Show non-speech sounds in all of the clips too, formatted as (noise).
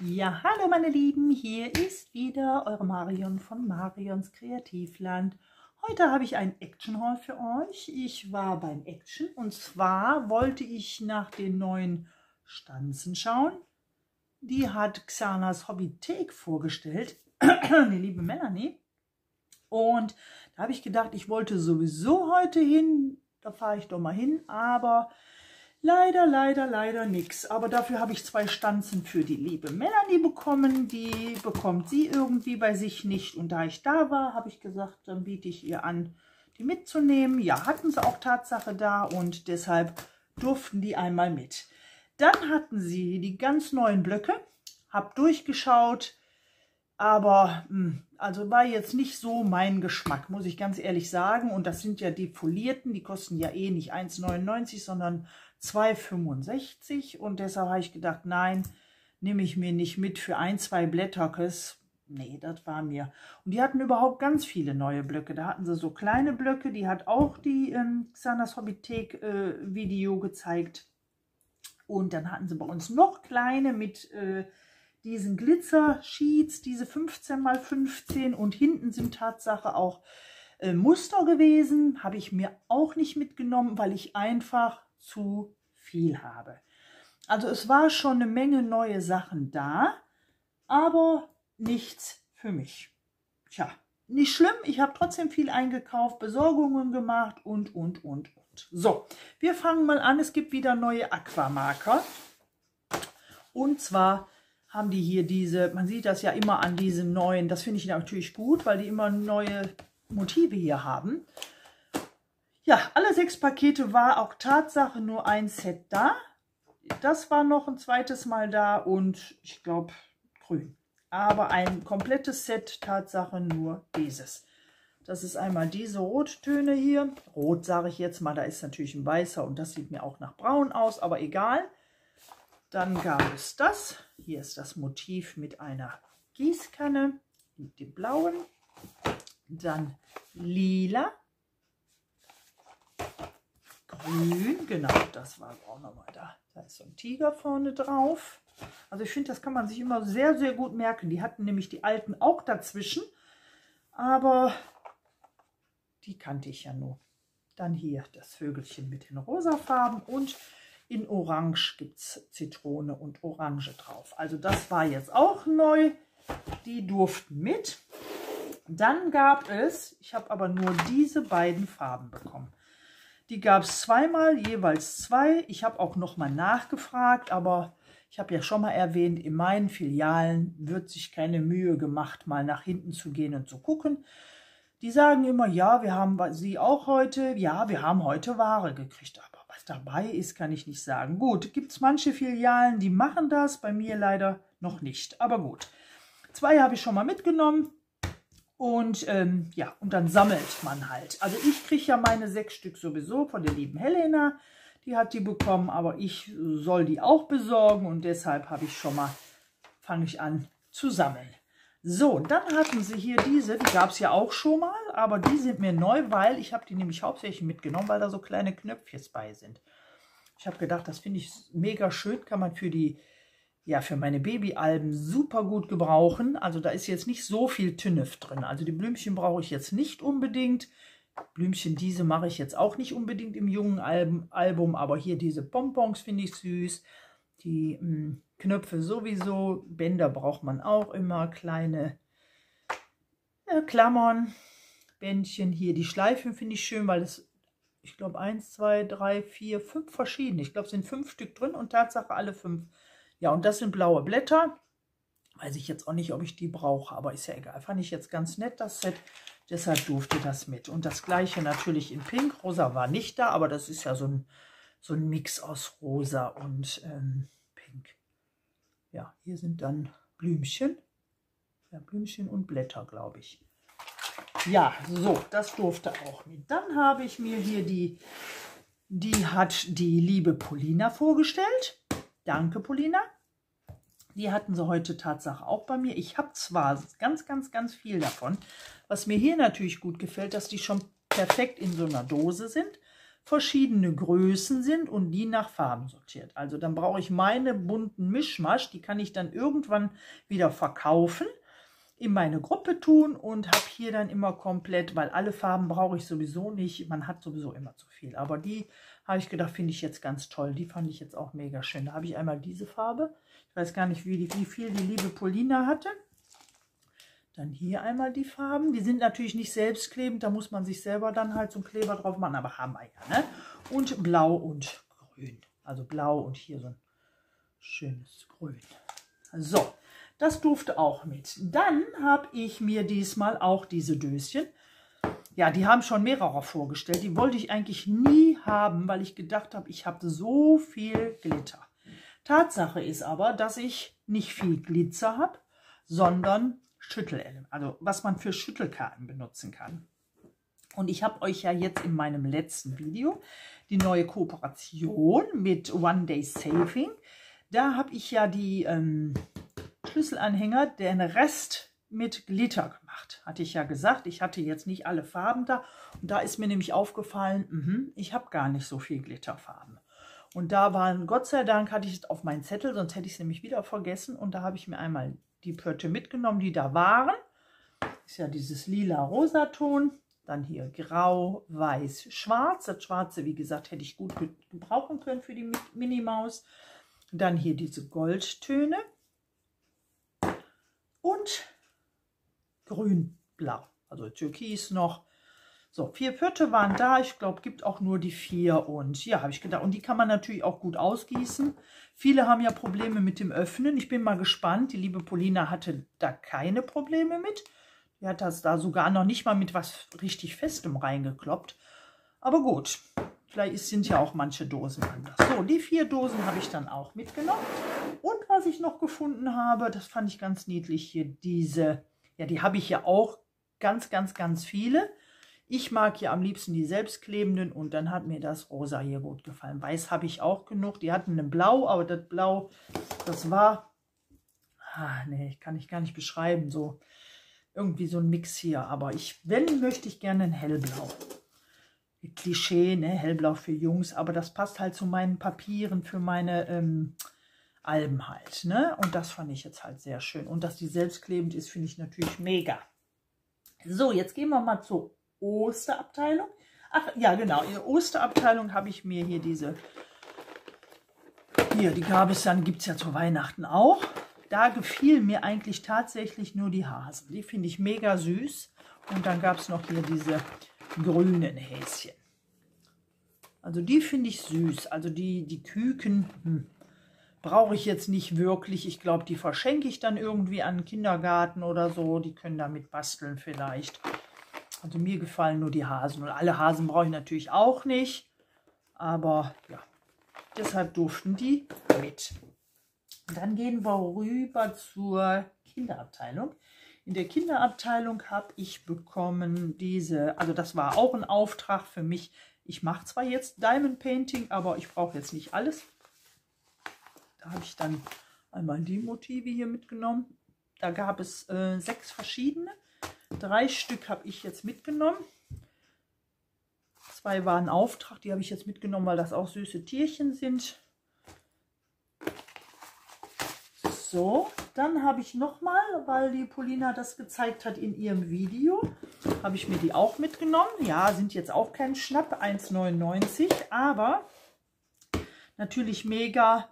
Ja, hallo meine Lieben, hier ist wieder eure Marion von Marions Kreativland. Heute habe ich ein Action Haul für euch. Ich war beim Action und zwar wollte ich nach den neuen Stanzen schauen. Die hat Xanas Hobbythek vorgestellt, (clears throat) die liebe Melanie. Und da habe ich gedacht, ich wollte sowieso heute hin, da fahre ich doch mal hin, aber Leider, leider, leider nichts. Aber dafür habe ich zwei Stanzen für die liebe Melanie bekommen. Die bekommt sie irgendwie bei sich nicht. Und da ich da war, habe ich gesagt, dann biete ich ihr an, die mitzunehmen. Ja, hatten sie auch Tatsache da und deshalb durften die einmal mit. Dann hatten sie die ganz neuen Blöcke. Hab durchgeschaut, aber hm, also war jetzt nicht so mein Geschmack, muss ich ganz ehrlich sagen. Und das sind ja die folierten, die kosten ja eh nicht 1,99, sondern 2,65 und deshalb habe ich gedacht, nein, nehme ich mir nicht mit für ein, zwei Blätterkes. Nee, das war mir. Und die hatten überhaupt ganz viele neue Blöcke. Da hatten sie so kleine Blöcke, die hat auch die ähm, Xanas Hobbythek äh, Video gezeigt. Und dann hatten sie bei uns noch kleine mit äh, diesen Glitzer-Sheets, diese 15 x 15 und hinten sind Tatsache auch äh, Muster gewesen. Habe ich mir auch nicht mitgenommen, weil ich einfach zu viel habe. Also es war schon eine Menge neue Sachen da, aber nichts für mich. Tja, nicht schlimm, ich habe trotzdem viel eingekauft, Besorgungen gemacht und, und, und, und. So, wir fangen mal an. Es gibt wieder neue Aquamarker. Und zwar haben die hier diese, man sieht das ja immer an diesen neuen, das finde ich natürlich gut, weil die immer neue Motive hier haben. Ja, alle sechs Pakete war auch Tatsache nur ein Set da. Das war noch ein zweites Mal da und ich glaube grün. Aber ein komplettes Set, Tatsache nur dieses. Das ist einmal diese Rottöne hier. Rot sage ich jetzt mal, da ist natürlich ein weißer und das sieht mir auch nach braun aus, aber egal. Dann gab es das. Hier ist das Motiv mit einer Gießkanne, mit dem blauen. Dann lila grün. Genau, das war auch nochmal da. Da ist so ein Tiger vorne drauf. Also ich finde, das kann man sich immer sehr, sehr gut merken. Die hatten nämlich die alten auch dazwischen. Aber die kannte ich ja nur. Dann hier das Vögelchen mit den rosa Farben und in Orange gibt es Zitrone und Orange drauf. Also das war jetzt auch neu. Die durften mit. Dann gab es, ich habe aber nur diese beiden Farben bekommen. Die gab es zweimal, jeweils zwei. Ich habe auch nochmal nachgefragt, aber ich habe ja schon mal erwähnt, in meinen Filialen wird sich keine Mühe gemacht, mal nach hinten zu gehen und zu gucken. Die sagen immer, ja, wir haben sie auch heute, ja, wir haben heute Ware gekriegt, aber was dabei ist, kann ich nicht sagen. Gut, gibt es manche Filialen, die machen das, bei mir leider noch nicht, aber gut. Zwei habe ich schon mal mitgenommen, und ähm, ja, und dann sammelt man halt. Also ich kriege ja meine sechs Stück sowieso von der lieben Helena. Die hat die bekommen, aber ich soll die auch besorgen. Und deshalb habe ich schon mal, fange ich an zu sammeln. So, dann hatten sie hier diese, die gab es ja auch schon mal, aber die sind mir neu, weil ich habe die nämlich hauptsächlich mitgenommen, weil da so kleine Knöpfchen bei sind. Ich habe gedacht, das finde ich mega schön, kann man für die ja für meine Babyalben super gut gebrauchen. Also da ist jetzt nicht so viel Tünnef drin. Also die Blümchen brauche ich jetzt nicht unbedingt. Blümchen diese mache ich jetzt auch nicht unbedingt im jungen Album, aber hier diese Bonbons finde ich süß. Die mh, hm, Knöpfe sowieso, Bänder braucht man auch immer, kleine äh, Klammern, Bändchen. Hier die Schleifen finde ich schön, weil es, ich glaube, eins, zwei, drei, vier, fünf verschiedene. Ich glaube, es sind fünf Stück drin und Tatsache alle fünf ja, und das sind blaue Blätter. Weiß ich jetzt auch nicht, ob ich die brauche, aber ist ja egal. Fand ich jetzt ganz nett, das Set. Deshalb durfte das mit. Und das gleiche natürlich in Pink. Rosa war nicht da, aber das ist ja so ein, so ein Mix aus Rosa und ähm, Pink. Ja, hier sind dann Blümchen. Ja, Blümchen und Blätter, glaube ich. Ja, so, das durfte auch mit. Dann habe ich mir hier die, die hat die liebe Polina vorgestellt. Danke, Polina. Die hatten sie heute Tatsache auch bei mir. Ich habe zwar ganz, ganz, ganz viel davon. Was mir hier natürlich gut gefällt, dass die schon perfekt in so einer Dose sind. verschiedene Größen sind und die nach Farben sortiert. Also dann brauche ich meine bunten Mischmasch, die kann ich dann irgendwann wieder verkaufen, in meine Gruppe tun und habe hier dann immer komplett, weil alle Farben brauche ich sowieso nicht, man hat sowieso immer zu viel. Aber die habe ich gedacht, finde ich jetzt ganz toll. Die fand ich jetzt auch mega schön. Da habe ich einmal diese Farbe. Ich weiß gar nicht, wie, wie viel die liebe Polina hatte. Dann hier einmal die Farben. Die sind natürlich nicht selbstklebend, da muss man sich selber dann halt so Kleber drauf machen, aber haben wir ja. Ne? Und blau und grün. Also blau und hier so ein schönes Grün. So, das durfte auch mit. Dann habe ich mir diesmal auch diese Döschen. Ja, die haben schon mehrere vorgestellt. Die wollte ich eigentlich nie haben, weil ich gedacht habe, ich habe so viel Glitter. Tatsache ist aber, dass ich nicht viel Glitzer habe, sondern Schüttelelement, also was man für Schüttelkarten benutzen kann. Und ich habe euch ja jetzt in meinem letzten Video die neue Kooperation mit One Day Saving. Da habe ich ja die ähm, Schlüsselanhänger, den Rest mit Glitter gemacht. Hatte ich ja gesagt, ich hatte jetzt nicht alle Farben da. Und da ist mir nämlich aufgefallen, mh, ich habe gar nicht so viel Glitterfarben. Und da waren, Gott sei Dank, hatte ich es auf meinen Zettel, sonst hätte ich es nämlich wieder vergessen. Und da habe ich mir einmal die Pötte mitgenommen, die da waren. Ist ja dieses lila Ton. Dann hier grau, weiß, schwarz. Das schwarze, wie gesagt, hätte ich gut gebrauchen können für die Minimaus. Dann hier diese Goldtöne. Und grün-blau. Also Türkis noch. So, vier Pötte waren da. Ich glaube, gibt auch nur die vier. Und ja, habe ich gedacht. Und die kann man natürlich auch gut ausgießen. Viele haben ja Probleme mit dem Öffnen. Ich bin mal gespannt. Die liebe Polina hatte da keine Probleme mit. Die hat das da sogar noch nicht mal mit was richtig Festem reingekloppt. Aber gut, vielleicht sind ja auch manche Dosen anders. So, die vier Dosen habe ich dann auch mitgenommen. Und was ich noch gefunden habe, das fand ich ganz niedlich hier, diese, ja, die habe ich ja auch ganz, ganz, ganz viele. Ich mag ja am liebsten die selbstklebenden und dann hat mir das Rosa hier gut gefallen. Weiß habe ich auch genug. Die hatten ein Blau, aber das Blau, das war, ah, nee, kann ich gar nicht beschreiben, so irgendwie so ein Mix hier. Aber ich, wenn, möchte ich gerne ein Hellblau. Klischee, ne, Hellblau für Jungs, aber das passt halt zu meinen Papieren für meine ähm, Alben halt, ne? Und das fand ich jetzt halt sehr schön. Und dass die selbstklebend ist, finde ich natürlich mega. So, jetzt gehen wir mal zur Osterabteilung. Ach ja, genau, in der Osterabteilung habe ich mir hier diese, hier, die gab es dann, gibt es ja zu Weihnachten auch. Da gefiel mir eigentlich tatsächlich nur die Hasen. Die finde ich mega süß. Und dann gab es noch hier diese grünen Häschen. Also die finde ich süß. Also die, die Küken hm, brauche ich jetzt nicht wirklich. Ich glaube, die verschenke ich dann irgendwie an den Kindergarten oder so. Die können damit basteln vielleicht. Also mir gefallen nur die Hasen. Und alle Hasen brauche ich natürlich auch nicht. Aber ja, deshalb durften die mit. dann gehen wir rüber zur Kinderabteilung. In der Kinderabteilung habe ich bekommen diese, also das war auch ein Auftrag für mich. Ich mache zwar jetzt Diamond Painting, aber ich brauche jetzt nicht alles. Da habe ich dann einmal die Motive hier mitgenommen. Da gab es äh, sechs verschiedene. Drei Stück habe ich jetzt mitgenommen. Zwei waren Auftrag, die habe ich jetzt mitgenommen, weil das auch süße Tierchen sind. So, dann habe ich nochmal, weil die Polina das gezeigt hat in ihrem Video, habe ich mir die auch mitgenommen. Ja, sind jetzt auch kein Schnapp, 1,99, aber natürlich mega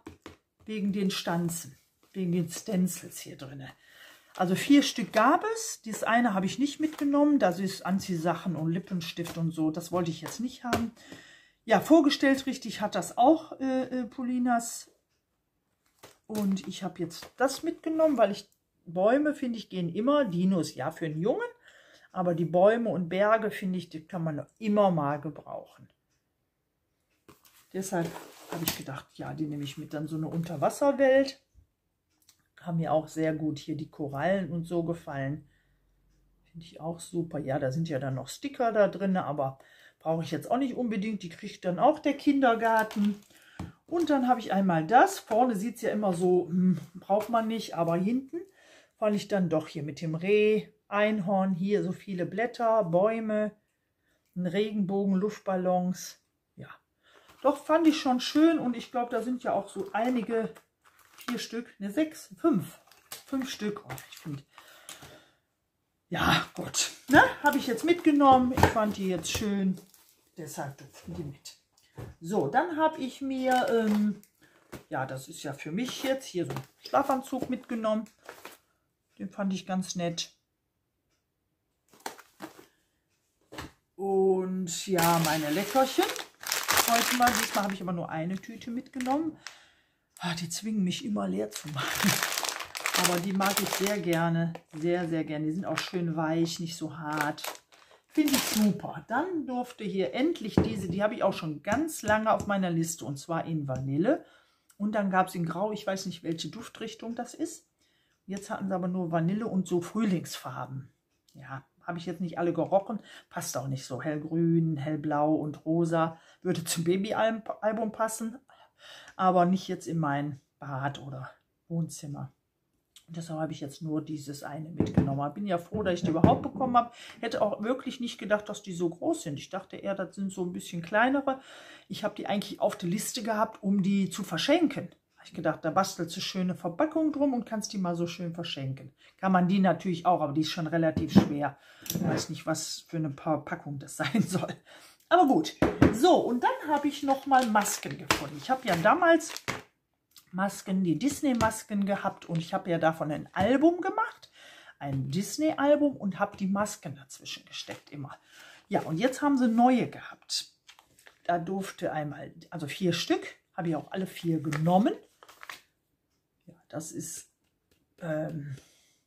wegen den Stanzen, wegen den Stencils hier drin. Also vier Stück gab es. Dieses eine habe ich nicht mitgenommen. Das ist Anziehsachen und Lippenstift und so. Das wollte ich jetzt nicht haben. Ja, vorgestellt richtig hat das auch äh, äh, Polinas. Und ich habe jetzt das mitgenommen, weil ich Bäume, finde ich, gehen immer. Dinos, ja, für einen Jungen. Aber die Bäume und Berge, finde ich, die kann man immer mal gebrauchen. Deshalb habe ich gedacht, ja, die nehme ich mit. Dann so eine Unterwasserwelt haben mir auch sehr gut hier die Korallen und so gefallen. Finde ich auch super. Ja, da sind ja dann noch Sticker da drin, aber brauche ich jetzt auch nicht unbedingt. Die kriegt dann auch der Kindergarten. Und dann habe ich einmal das. Vorne sieht es ja immer so, hm, braucht man nicht, aber hinten, weil ich dann doch hier mit dem Reh, Einhorn, hier so viele Blätter, Bäume, ein Regenbogen, Luftballons. Doch, fand ich schon schön und ich glaube, da sind ja auch so einige, vier Stück, ne, sechs, fünf, fünf Stück. Oh, ich finde, ja, gut, ne, habe ich jetzt mitgenommen. Ich fand die jetzt schön, deshalb duften die mit. So, dann habe ich mir, ähm, ja, das ist ja für mich jetzt, hier so einen Schlafanzug mitgenommen. Den fand ich ganz nett. Und ja, meine Leckerchen. Heute mal, diesmal habe ich aber nur eine Tüte mitgenommen. Ah, die zwingen mich immer leer zu machen. (laughs) Aber die mag ich sehr gerne. Sehr, sehr gerne. Die sind auch schön weich, nicht so hart. Finde ich super. Dann durfte hier endlich diese, die habe ich auch schon ganz lange auf meiner Liste. Und zwar in Vanille. Und dann gab es in Grau, ich weiß nicht, welche Duftrichtung das ist. Jetzt hatten sie aber nur Vanille und so Frühlingsfarben. Ja, habe ich jetzt nicht alle gerochen. Passt auch nicht so. Hellgrün, hellblau und rosa. Würde zum Babyalbum passen. Aber nicht jetzt in mein Bad oder Wohnzimmer. Deshalb habe ich jetzt nur dieses eine mitgenommen. Bin ja froh, dass ich die überhaupt bekommen habe. Hätte auch wirklich nicht gedacht, dass die so groß sind. Ich dachte eher, das sind so ein bisschen kleinere. Ich habe die eigentlich auf der Liste gehabt, um die zu verschenken. Ich gedacht, da bastelst du schöne Verpackung drum und kannst die mal so schön verschenken. Kann man die natürlich auch, aber die ist schon relativ schwer. Ich weiß nicht, was für eine Verpackung das (laughs) sein soll. Aber gut. So, und dann habe ich noch mal Masken gefunden. Ich habe ja damals Masken, die Disney-Masken gehabt und ich habe ja davon ein Album gemacht, ein Disney-Album und habe die Masken dazwischen gesteckt immer. Ja, und jetzt haben sie neue gehabt. Da durfte einmal, also vier Stück, habe ich auch alle vier genommen. Das ist, ähm,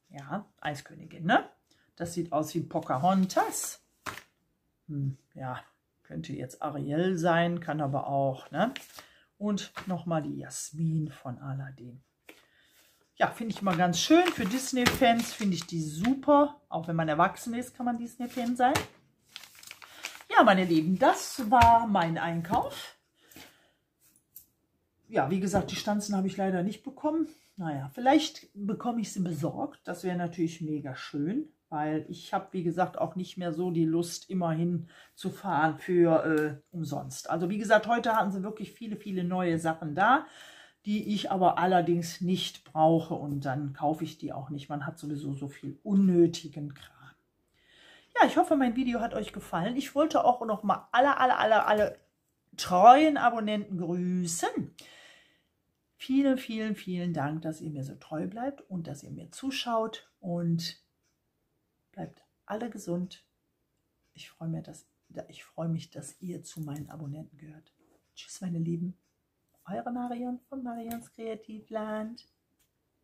ja, Eiskönigin, ne? Das sieht aus wie Pocahontas. Hm, ja, könnte jetzt Ariel sein, kann aber auch, ne? Und nochmal die Jasmin von Aladdin. Ja, finde ich immer ganz schön. Für Disney-Fans finde ich die super. Auch wenn man erwachsen ist, kann man Disney-Fan sein. Ja, meine Lieben, das war mein Einkauf. Ja, wie gesagt, die Stanzen habe ich leider nicht bekommen. Naja, vielleicht bekomme ich sie besorgt. Das wäre natürlich mega schön weil ich habe, wie gesagt, auch nicht mehr so die Lust, immerhin zu fahren für äh, umsonst. Also wie gesagt, heute hatten sie wirklich viele, viele neue Sachen da, die ich aber allerdings nicht brauche und dann kaufe ich die auch nicht. Man hat sowieso so viel unnötigen Kram. Ja, ich hoffe, mein Video hat euch gefallen. Ich wollte auch noch mal alle, alle, alle, alle treuen Abonnenten grüßen. Vielen, vielen, vielen Dank, dass ihr mir so treu bleibt und dass ihr mir zuschaut und Bleibt alle gesund. Ich freue mich, dass, ich freue mich, dass ihr zu meinen Abonnenten gehört. Tschüss, meine Lieben. Eure Marion von Marions Kreativland.